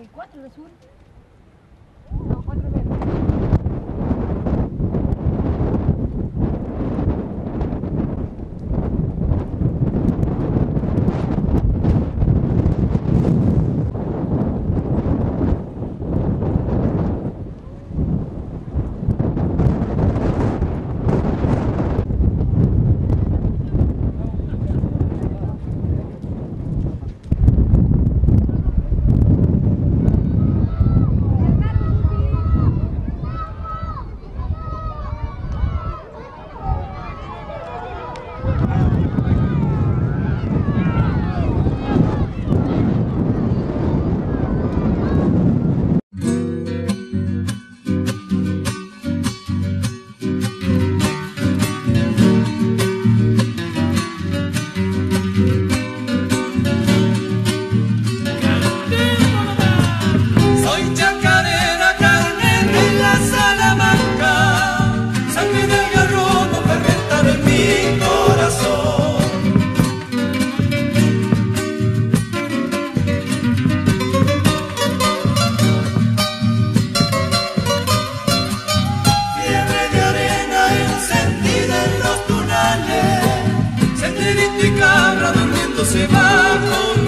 del 4 de sur. se va con